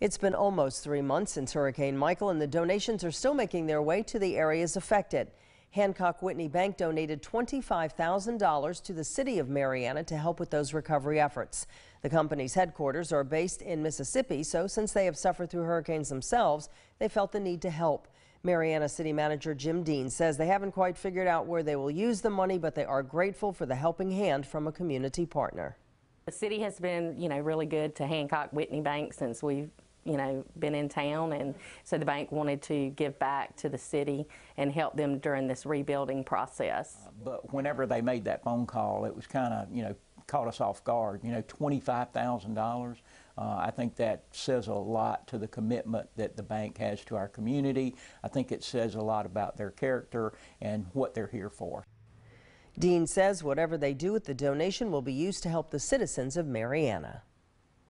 It's been almost three months since Hurricane Michael, and the donations are still making their way to the areas affected. Hancock Whitney Bank donated $25,000 to the city of Marianna to help with those recovery efforts. The company's headquarters are based in Mississippi, so since they have suffered through hurricanes themselves, they felt the need to help. Marianna City Manager Jim Dean says they haven't quite figured out where they will use the money, but they are grateful for the helping hand from a community partner. The city has been, you know, really good to Hancock Whitney Bank since we've you know, been in town, and so the bank wanted to give back to the city and help them during this rebuilding process. But whenever they made that phone call, it was kind of, you know, caught us off guard. You know, $25,000. Uh, I think that says a lot to the commitment that the bank has to our community. I think it says a lot about their character and what they're here for. Dean says whatever they do with the donation will be used to help the citizens of Marianna.